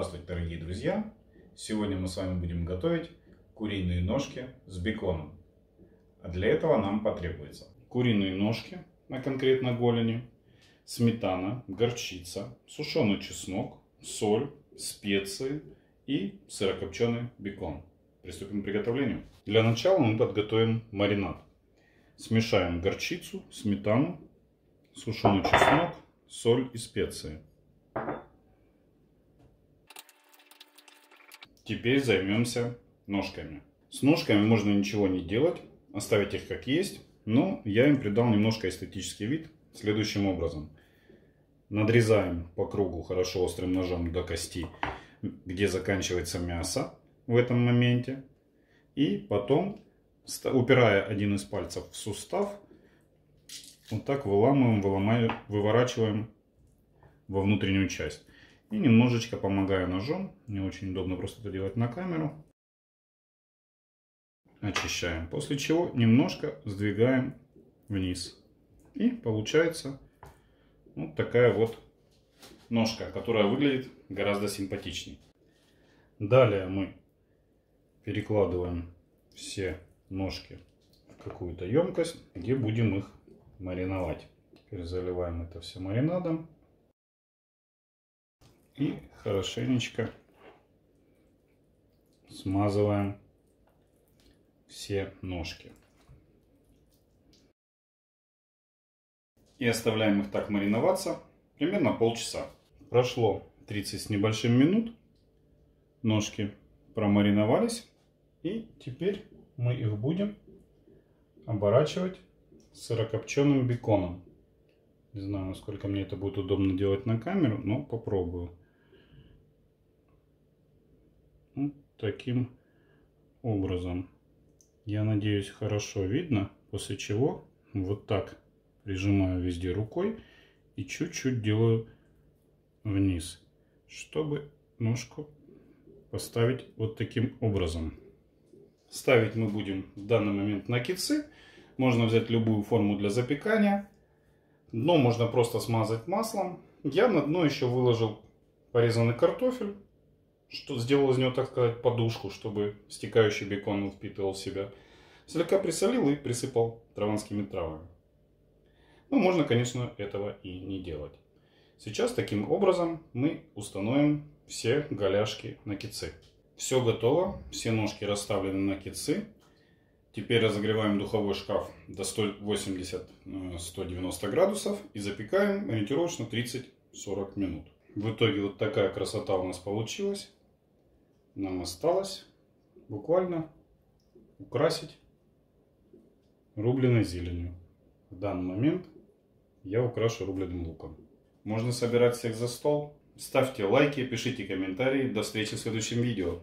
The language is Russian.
Здравствуйте, дорогие друзья! Сегодня мы с вами будем готовить куриные ножки с беконом. А для этого нам потребуется куриные ножки на конкретно голени, сметана, горчица, сушеный чеснок, соль, специи и сырокопченый бекон. Приступим к приготовлению. Для начала мы подготовим маринад. Смешаем горчицу, сметану, сушеный чеснок, соль и специи. Теперь займемся ножками. С ножками можно ничего не делать, оставить их как есть, но я им придал немножко эстетический вид следующим образом. Надрезаем по кругу хорошо острым ножом до кости, где заканчивается мясо в этом моменте. И потом, упирая один из пальцев в сустав, вот так выламываем, выламываем, выворачиваем во внутреннюю часть. И немножечко помогая ножом, не очень удобно просто это делать на камеру, очищаем. После чего немножко сдвигаем вниз. И получается вот такая вот ножка, которая выглядит гораздо симпатичнее. Далее мы перекладываем все ножки в какую-то емкость, где будем их мариновать. Теперь заливаем это все маринадом и хорошенечко смазываем все ножки. И оставляем их так мариноваться примерно полчаса. Прошло 30 с небольшим минут. Ножки промариновались. И теперь мы их будем оборачивать сырокопченым беконом. Не знаю, насколько мне это будет удобно делать на камеру, но попробую. Вот таким образом. Я надеюсь, хорошо видно, после чего вот так прижимаю везде рукой и чуть-чуть делаю вниз, чтобы ножку поставить вот таким образом. Ставить мы будем в данный момент на кицы. Можно взять любую форму для запекания. Дно можно просто смазать маслом. Я на дно еще выложил порезанный картофель что сделал из него, так сказать, подушку, чтобы стекающий бекон впитывал в себя. Слегка присолил и присыпал траванскими травами. Но ну, можно, конечно, этого и не делать. Сейчас таким образом мы установим все голяшки на кицы. Все готово, все ножки расставлены на кицы. Теперь разогреваем духовой шкаф до 180-190 градусов и запекаем ориентировочно 30-40 минут. В итоге вот такая красота у нас получилась нам осталось буквально украсить рубленой зеленью. В данный момент я украшу рубленым луком. Можно собирать всех за стол. Ставьте лайки, пишите комментарии. До встречи в следующем видео.